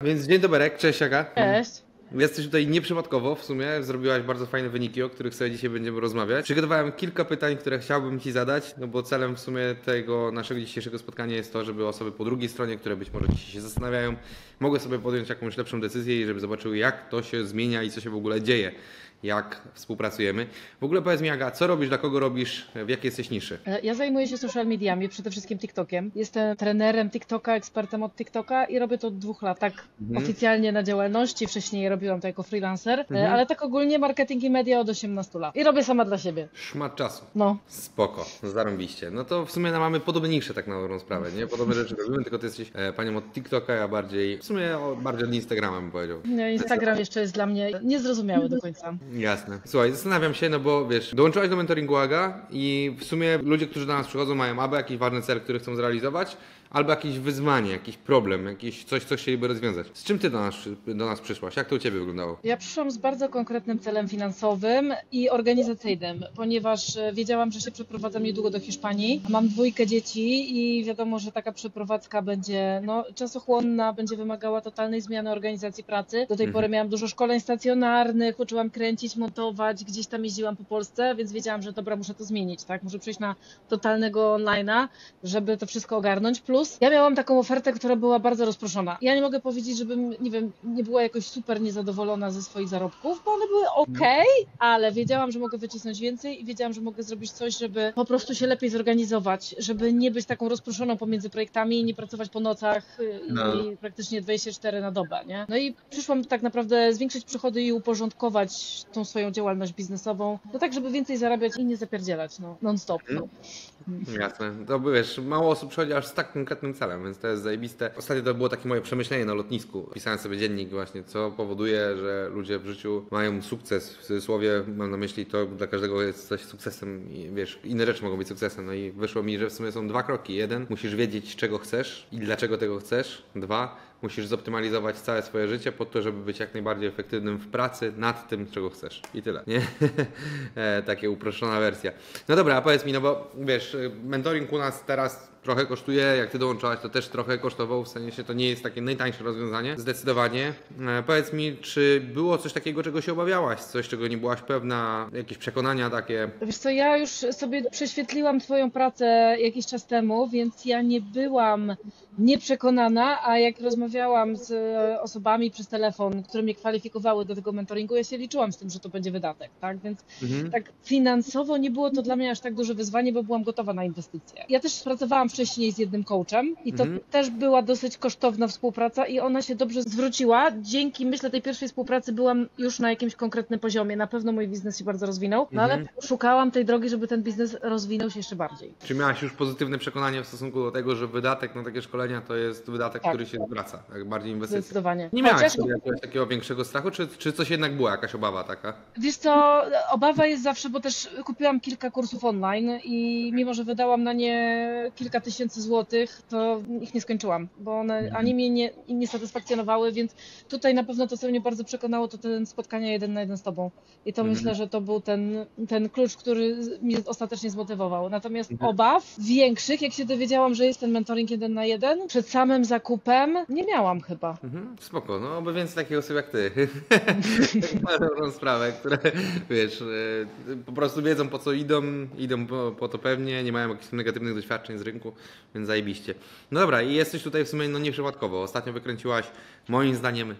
Więc dzień dobry, cześć Aga. Cześć. Jesteś tutaj nieprzypadkowo, w sumie zrobiłaś bardzo fajne wyniki, o których sobie dzisiaj będziemy rozmawiać. Przygotowałem kilka pytań, które chciałbym Ci zadać, no bo celem w sumie tego naszego dzisiejszego spotkania jest to, żeby osoby po drugiej stronie, które być może dzisiaj się zastanawiają, mogły sobie podjąć jakąś lepszą decyzję i żeby zobaczyły jak to się zmienia i co się w ogóle dzieje, jak współpracujemy. W ogóle powiedz mi Aga, co robisz, dla kogo robisz, w jakiej jesteś niszy? Ja zajmuję się social mediami, przede wszystkim TikTokiem. Jestem trenerem TikToka, ekspertem od TikToka i robię to od dwóch lat, tak Mhm. oficjalnie na działalności. Wcześniej robiłam to jako freelancer, e, Mhm. ale tak ogólnie marketing i media od 18 lat. I robię sama dla siebie. Szmat czasu. No, Spoko, zarąbiście. No to w sumie no, mamy podobniejsze tak na dobrą sprawę, nie? Podobne rzeczy robimy, tylko ty jesteś e, panią od TikToka, ja bardziej, w sumie bardziej od Instagrama bym powiedział. nie, Instagram jeszcze jest dla mnie niezrozumiały do końca. Jasne. Słuchaj, zastanawiam się, no bo wiesz, dołączyłaś do mentoringu AGA i w sumie ludzie, którzy do nas przychodzą, mają albo jakiś ważny cel, który chcą zrealizować, albo jakieś wyzwanie, jakiś problem, jakiś coś, coś chcieliby rozwiązać. Z czym ty do nas, do nas przyszłaś? Jak to u ciebie wyglądało? Ja przyszłam z bardzo konkretnym celem finansowym i organizacyjnym, ponieważ e, wiedziałam, że się przeprowadzam niedługo do Hiszpanii. Mam dwójkę dzieci i wiadomo, że taka przeprowadzka będzie no, czasochłonna, będzie wymagała totalnej zmiany organizacji pracy. Do tej Mhm. pory miałam dużo szkoleń stacjonarnych, uczyłam kręcić, montować, gdzieś tam jeździłam po Polsce, więc wiedziałam, że dobra, muszę to zmienić, tak? Muszę przejść na totalnego online'a, żeby to wszystko ogarnąć. Plus ja miałam taką ofertę, która była bardzo rozproszona. Ja nie mogę powiedzieć, żebym, nie wiem, nie była jakoś super niezadowolona ze swoich zarobków, bo one były ok, ale wiedziałam, że mogę wycisnąć więcej i wiedziałam, że mogę zrobić coś, żeby po prostu się lepiej zorganizować, żeby nie być taką rozproszoną pomiędzy projektami i nie pracować po nocach y, No. i praktycznie 24 na dobę, nie? No i przyszłam tak naprawdę zwiększyć przychody i uporządkować tą swoją działalność biznesową, no tak, żeby więcej zarabiać i nie zapierdzielać, no, non-stop. No. Jasne. To wiesz, mało osób przychodzi aż z tak konkretnym celem, więc to jest zajebiste. Ostatnio to było takie moje przemyślenie na lotnisku. Pisałem sobie dziennik właśnie, co powoduje, że ludzie w życiu mają sukces. W cudzysłowie mam na myśli to dla każdego jest coś sukcesem i wiesz, inne rzeczy mogą być sukcesem. No i wyszło mi, że w sumie są dwa kroki. Jeden, musisz wiedzieć czego chcesz i dlaczego tego chcesz. Dwa, musisz zoptymalizować całe swoje życie po to, żeby być jak najbardziej efektywnym w pracy nad tym, czego chcesz. I tyle, nie? e, takie uproszczona wersja. No dobra, a powiedz mi, no bo wiesz, mentoring u nas teraz trochę kosztuje, jak ty dołączałaś, to też trochę kosztował, w sensie to nie jest takie najtańsze rozwiązanie, zdecydowanie. E, powiedz mi, czy było coś takiego, czego się obawiałaś, coś, czego nie byłaś pewna, jakieś przekonania takie? Wiesz co, ja już sobie prześwietliłam Twoją pracę jakiś czas temu, więc ja nie byłam nieprzekonana, a jak rozmawiałam z osobami przez telefon, które mnie kwalifikowały do tego mentoringu, ja się liczyłam z tym, że to będzie wydatek, tak? Więc Mhm. tak finansowo nie było to dla mnie aż tak duże wyzwanie, bo byłam gotowa na inwestycje. Ja też pracowałam wcześniej z jednym coachem i to Mhm. też była dosyć kosztowna współpraca i ona się dobrze zwróciła. Dzięki, myślę, tej pierwszej współpracy byłam już na jakimś konkretnym poziomie. Na pewno mój biznes się bardzo rozwinął, no ale Mhm. szukałam tej drogi, żeby ten biznes rozwinął się jeszcze bardziej. Czy miałaś już pozytywne przekonanie w stosunku do tego, że wydatek na takie szkolenia to jest wydatek, Tak. który się zwraca, jak bardziej inwestycja? Zdecydowanie. Nie miałaś Chociaż, jakiegoś takiego większego strachu, czy, czy coś jednak była, jakaś obawa taka? wiesz co, obawa jest zawsze, bo też kupiłam kilka kursów online i mimo, że wydałam na nie kilka tysięcy złotych, to ich nie skończyłam, bo one Mhm. ani mnie nie, nie satysfakcjonowały, więc tutaj na pewno to, co mnie bardzo przekonało, to ten spotkania jeden na jeden z tobą. I to Mhm. myślę, że to był ten, ten klucz, który mnie ostatecznie zmotywował. Natomiast Mhm. obaw większych, jak się dowiedziałam, że jest ten mentoring jeden na jeden, przed samym zakupem nie miałam chyba. Mhm, spoko, no oby więcej takich osób jak ty. Na dobrą sprawę, które wiesz, e, po prostu wiedzą po co idą, idą po, po to pewnie, nie mają jakichś negatywnych doświadczeń z rynku, więc zajebiście. No dobra, i jesteś tutaj w sumie no nieprzypadkowo. Ostatnio wykręciłaś moim zdaniem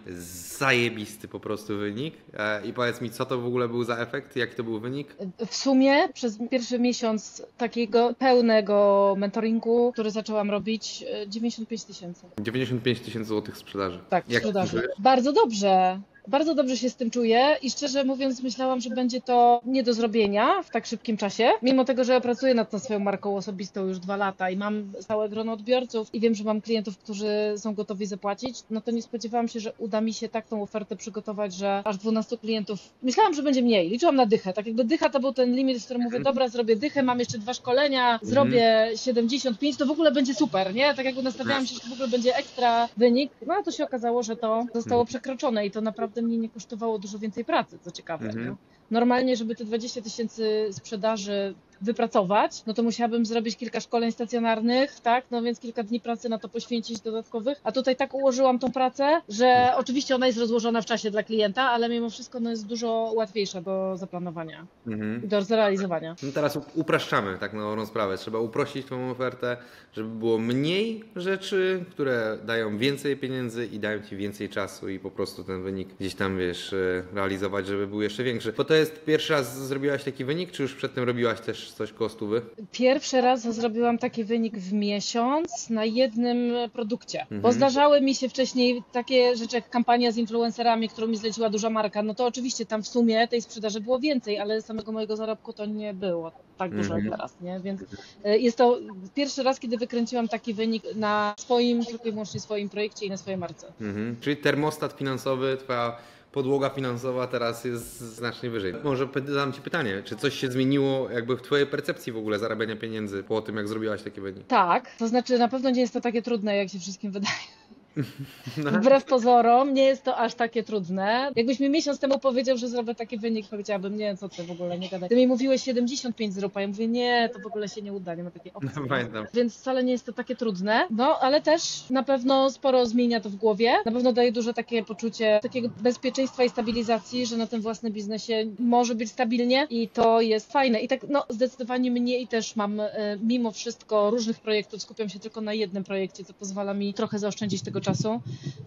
zajebisty po prostu wynik. E, I powiedz mi, co to w ogóle był za efekt, jaki to był wynik? W sumie przez pierwszy miesiąc takiego pełnego mentoringu, który zaczęłam robić, e, 95 tysięcy. 95 tysięcy złotych sprzedaży. Tak, Jak sprzedaży. Bardzo dobrze. Bardzo dobrze się z tym czuję i szczerze mówiąc myślałam, że będzie to nie do zrobienia w tak szybkim czasie. Mimo tego, że ja pracuję nad tą swoją marką osobistą już dwa lata i mam stałe grono odbiorców i wiem, że mam klientów, którzy są gotowi zapłacić, no to nie spodziewałam się, że uda mi się tak tą ofertę przygotować, że aż 12 klientów. Myślałam, że będzie mniej. Liczyłam na dychę. Tak jakby dycha to był ten limit, w którym mówię, dobra, zrobię dychę, mam jeszcze dwa szkolenia, zrobię 75, to w ogóle będzie super, nie? Tak jakby nastawiałam się, że to w ogóle będzie ekstra wynik. No a to się okazało, że to zostało przekroczone i to naprawdę mnie nie kosztowało dużo więcej pracy, co ciekawe. Mhm. nie? Normalnie, żeby te 20 tysięcy sprzedaży wypracować, no to musiałabym zrobić kilka szkoleń stacjonarnych, tak, no więc kilka dni pracy na to poświęcić dodatkowych, a tutaj tak ułożyłam tą pracę, że oczywiście ona jest rozłożona w czasie dla klienta, ale mimo wszystko no jest dużo łatwiejsza do zaplanowania Mhm. i do zrealizowania. No teraz up- upraszczamy tak na dobrą sprawę. Trzeba uprościć tą ofertę, żeby było mniej rzeczy, które dają więcej pieniędzy i dają ci więcej czasu i po prostu ten wynik gdzieś tam, wiesz, e, realizować, żeby był jeszcze większy. Bo to jest pierwszy raz zrobiłaś taki wynik, czy już przed tym robiłaś też coś koło stówy? Pierwszy raz zrobiłam taki wynik w miesiąc na jednym produkcie, bo Mhm. zdarzały mi się wcześniej takie rzeczy jak kampania z influencerami, którą mi zleciła duża marka, no to oczywiście tam w sumie tej sprzedaży było więcej, ale samego mojego zarobku to nie było tak dużo Mhm. jak teraz, nie? Więc e, jest to pierwszy raz, kiedy wykręciłam taki wynik na swoim, tylko i wyłącznie swoim projekcie i na swojej marce. Mhm. Czyli termostat finansowy, twoja podłoga finansowa teraz jest znacznie wyżej. Może zadam ci pytanie, czy coś się zmieniło jakby w twojej percepcji w ogóle zarabiania pieniędzy po tym, jak zrobiłaś taki wynik? Tak, to znaczy na pewno nie jest to takie trudne, jak się wszystkim wydaje. No. Wbrew pozorom, nie jest to aż takie trudne. Jakbyś mi miesiąc temu powiedział, że zrobię taki wynik, powiedziałabym, nie, co ty w ogóle, nie gadaj. Ty mi mówiłeś 75 zrób, a ja mówię, nie, to w ogóle się nie uda, nie ma takiej opcji. No, pamiętam. Więc wcale nie jest to takie trudne, no ale też na pewno sporo zmienia to w głowie. Na pewno daje dużo takie poczucie takiego bezpieczeństwa i stabilizacji, że na tym własnym biznesie może być stabilnie i to jest fajne. I tak no zdecydowanie mniej też mam e, mimo wszystko różnych projektów, skupiam się tylko na jednym projekcie, co pozwala mi trochę zaoszczędzić tego czasu.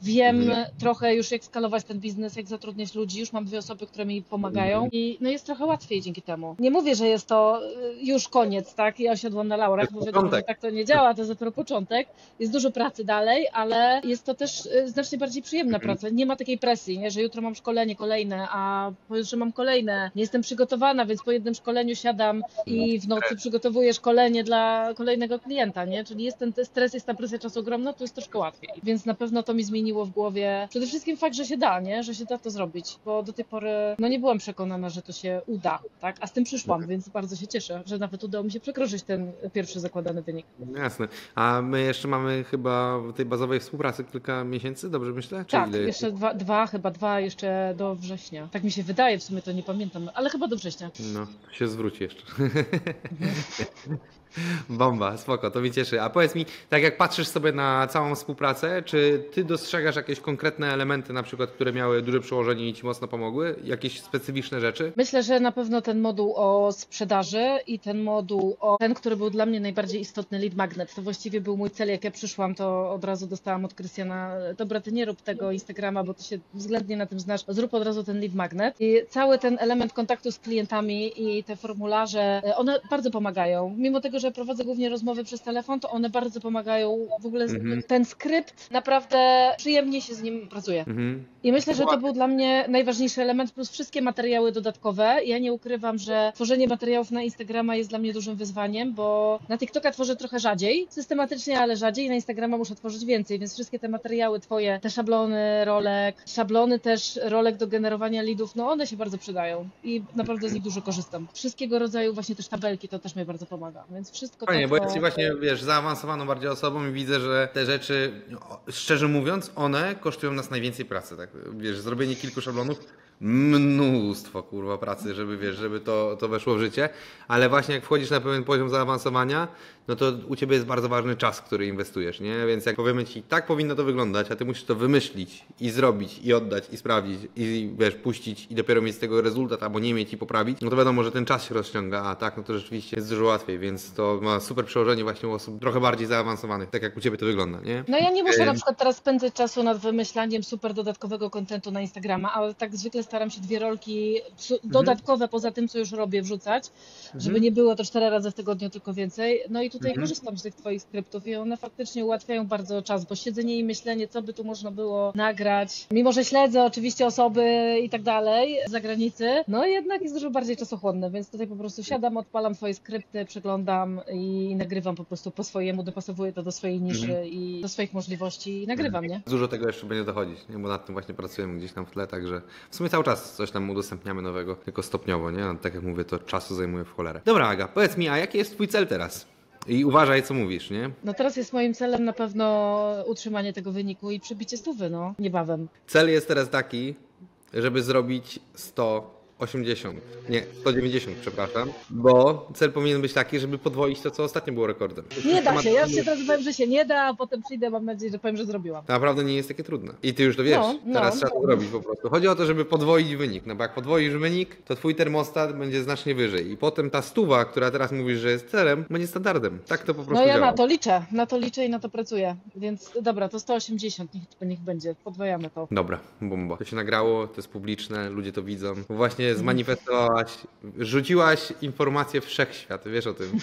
Wiem Mhm. trochę już jak skalować ten biznes, jak zatrudniać ludzi, już mam dwie osoby, które mi pomagają Mhm. i no jest trochę łatwiej dzięki temu. Nie mówię, że jest to y, już koniec, tak? Ja osiadłam na laurach, bo wiadomo, że tak to nie działa, to jest dopiero początek. Jest dużo pracy dalej, ale jest to też y, znacznie bardziej przyjemna Mhm. praca. Nie ma takiej presji, nie? że jutro mam szkolenie kolejne, a pojutrze mam kolejne. Nie jestem przygotowana, więc po jednym szkoleniu siadam i w nocy przygotowuję szkolenie dla kolejnego klienta, nie? Czyli jest ten, ten stres, jest ta presja czasu ogromna, to jest troszkę łatwiej. Więc na pewno to mi zmieniło w głowie przede wszystkim fakt, że się da, nie? Że się da to zrobić, bo do tej pory no nie byłam przekonana, że to się uda, tak? A z tym przyszłam, więc bardzo się cieszę, że nawet udało mi się przekroczyć ten pierwszy zakładany wynik. Jasne. A my jeszcze mamy chyba w tej bazowej współpracy kilka miesięcy, dobrze myślę? Czy Tak, ile jeszcze dwa, dwa, chyba dwa jeszcze do września. Tak mi się wydaje, w sumie to nie pamiętam, ale chyba do września. No, się zwróci jeszcze. Bomba, spoko, to mnie cieszy. A powiedz mi, tak jak patrzysz sobie na całą współpracę, czy ty dostrzegasz jakieś konkretne elementy, na przykład, które miały duże przełożenie i ci mocno pomogły? Jakieś specyficzne rzeczy? Myślę, że na pewno ten moduł o sprzedaży i ten moduł o ten, który był dla mnie najbardziej istotny, lead magnet. To właściwie był mój cel, jak ja przyszłam, to od razu dostałam od Krystiana, dobra, ty nie rób tego Instagrama, bo ty się względnie na tym znasz, zrób od razu ten lead magnet. I cały ten element kontaktu z klientami i te formularze, e, one bardzo pomagają. Mimo tego, że prowadzę głównie rozmowy przez telefon, to one bardzo pomagają. W ogóle Mhm. ten skrypt, naprawdę przyjemnie się z nim pracuje. Mhm. I myślę, że to był dla mnie najważniejszy element, plus wszystkie materiały dodatkowe. Ja nie ukrywam, że tworzenie materiałów na Instagrama jest dla mnie dużym wyzwaniem, bo na TikToka tworzę trochę rzadziej, systematycznie, ale rzadziej. Na Instagrama muszę tworzyć więcej, więc wszystkie te materiały twoje, te szablony rolek, szablony też rolek do generowania leadów, no one się bardzo przydają i naprawdę z nich dużo korzystam. Wszystkiego rodzaju właśnie też tabelki, to też mi bardzo pomaga, więc wszystko Fajnie, to, bo co... jesteś właśnie, wiesz, zaawansowaną bardziej osobą i widzę, że te rzeczy, szczerze mówiąc, one kosztują nas najwięcej pracy, tak? Wiesz, zrobienie kilku szablonów, mnóstwo, kurwa, pracy, żeby, wiesz, żeby to, to weszło w życie, ale właśnie jak wchodzisz na pewien poziom zaawansowania, no to u Ciebie jest bardzo ważny czas, który inwestujesz, nie? Więc jak powiemy Ci, tak powinno to wyglądać, a Ty musisz to wymyślić i zrobić, i oddać, i sprawdzić, i wiesz, puścić i dopiero mieć z tego rezultat, albo nie mieć i poprawić, no to wiadomo, że ten czas się rozciąga, a tak, no to rzeczywiście jest dużo łatwiej, więc to ma super przełożenie właśnie u osób trochę bardziej zaawansowanych, tak jak u Ciebie to wygląda, nie? No ja nie muszę na przykład teraz spędzać czasu nad wymyślaniem super dodatkowego kontentu na Instagrama, ale tak zwykle staram się dwie rolki su- dodatkowe poza tym, co już robię, wrzucać, żeby nie było to cztery razy w tygodniu, tylko więcej. No i tutaj Mhm. korzystam z tych Twoich skryptów i one faktycznie ułatwiają bardzo czas, bo siedzenie i myślenie, co by tu można było nagrać, mimo że śledzę oczywiście osoby i tak dalej z zagranicy, no jednak jest dużo bardziej czasochłonne, więc tutaj po prostu siadam, odpalam Twoje skrypty, przeglądam i nagrywam po prostu po swojemu, dopasowuję to do swojej niszy i do swoich możliwości i nagrywam, nie? Dużo tego jeszcze będzie dochodzić, nie? bo nad tym właśnie pracujemy gdzieś tam w tle, także w sumie cały czas coś tam udostępniamy nowego, tylko stopniowo, nie? A tak jak mówię, to czasu zajmuje w cholerę. Dobra, Aga, powiedz mi, a jaki jest twój cel teraz? I uważaj, co mówisz, nie? No teraz jest moim celem na pewno utrzymanie tego wyniku i przebicie stówy, no, niebawem. Cel jest teraz taki, żeby zrobić 100 180, nie, 190, przepraszam, bo cel powinien być taki, żeby podwoić to, co ostatnio było rekordem. Nie da się, ja się teraz powiem, że się nie da, a potem przyjdę, mam nadzieję, że powiem, że zrobiłam. To naprawdę nie jest takie trudne. I ty już to wiesz. No, no. Teraz trzeba to zrobić po prostu. Chodzi o to, żeby podwoić wynik. No bo jak podwoisz wynik, to twój termostat będzie znacznie wyżej. I potem ta stuwa, która teraz mówisz, że jest celem, będzie standardem. Tak to po prostu No ja działa. na to liczę, na to liczę i na to pracuję. Więc dobra, to 180, niech, niech będzie, podwajamy to. Dobra, bomba. To się nagrało, to jest publiczne, ludzie to widzą. Właśnie zmanifestowałaś, rzuciłaś informację wszechświat, wiesz o tym.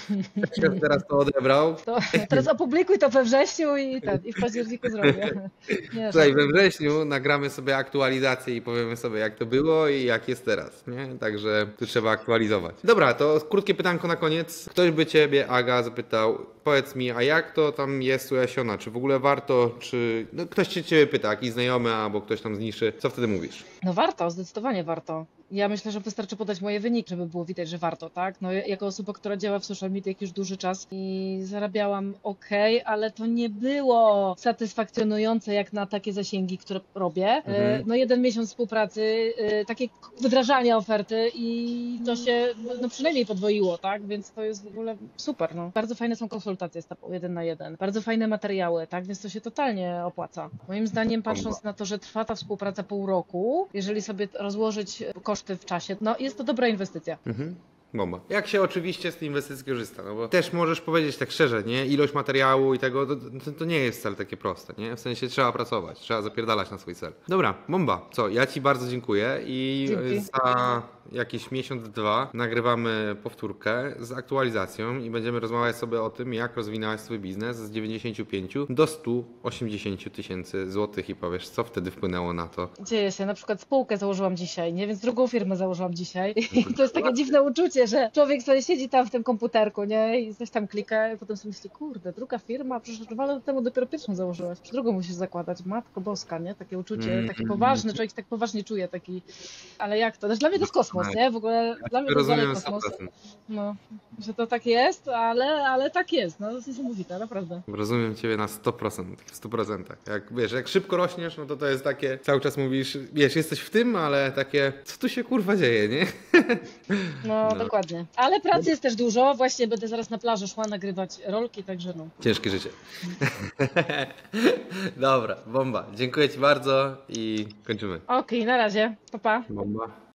Wszechświat teraz to odebrał. to teraz opublikuj to we wrześniu i, ten, i w październiku zrobię. Nie, Słuchaj, we wrześniu nagramy sobie aktualizację i powiemy sobie, jak to było i jak jest teraz, nie? Także tu trzeba aktualizować. Dobra, to krótkie pytanko na koniec. Ktoś by ciebie, Aga, zapytał, powiedz mi, a jak to tam jest u Jasiona? Czy w ogóle warto, czy... No, ktoś cię ciebie pyta, jakiś znajomy albo ktoś tam z niszy, co wtedy mówisz? No warto, zdecydowanie warto. Ja myślę, że wystarczy podać moje wyniki, żeby było widać, że warto, tak? No ja- jako osoba, która działa w social mediach już duży czas i zarabiałam ok, ale to nie było satysfakcjonujące jak na takie zasięgi, które robię. E, Mhm. No jeden miesiąc współpracy, e, takie wdrażania oferty i to się no przynajmniej podwoiło, tak? Więc to jest w ogóle super, no. Bardzo fajne są konsultacje z tobą, jeden na jeden. Bardzo fajne materiały, tak? Więc to się totalnie opłaca. Moim zdaniem, patrząc na to, że trwa ta współpraca pół roku, jeżeli sobie rozłożyć koszty w czasie, no jest to dobra inwestycja. Mhm. Bomba. Jak się oczywiście z tej inwestycji korzysta? No bo też możesz powiedzieć tak szczerze, nie? Ilość materiału i tego, to, to, to nie jest wcale takie proste, nie? W sensie trzeba pracować, trzeba zapierdalać na swój cel. Dobra, bomba. Co, ja Ci bardzo dziękuję i Dzięki. za jakiś miesiąc, dwa nagrywamy powtórkę z aktualizacją i będziemy rozmawiać sobie o tym, jak rozwinąłeś swój biznes z 95 do 180 tysięcy złotych i powiesz, co wtedy wpłynęło na to. Dzieje się, na przykład spółkę założyłam dzisiaj, nie? Więc drugą firmę założyłam dzisiaj. I to jest takie dziwne uczucie, że człowiek sobie siedzi tam w tym komputerku, nie? I coś tam klika i potem sobie myśli, kurde, druga firma, przecież dwa lata temu dopiero pierwszą założyłaś, przecież drugą musisz zakładać. Matko boska, nie? Takie uczucie, Mm, takie mm, poważne, mm. człowiek tak poważnie czuje, taki, ale jak to? Znaczy, dla mnie to jest kosmos, nie? W ogóle dla mnie to jest dalej Rozumiem kosmos. 100%. No, że to tak jest, ale, ale tak jest, no to jest niesamowite, naprawdę. Rozumiem Ciebie na 100%, w 100%. Jak wiesz, jak szybko rośniesz, no to to jest takie, cały czas mówisz, wiesz, jesteś w tym, ale takie, co tu się kurwa dzieje, nie? No, No. dokładnie. Ale pracy jest też dużo. Właśnie będę zaraz na plażę szła nagrywać rolki, także no. Ciężkie życie. Dobra, bomba. Dziękuję Ci bardzo i kończymy. Okej, na razie. Pa, pa. Bomba.